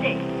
ready.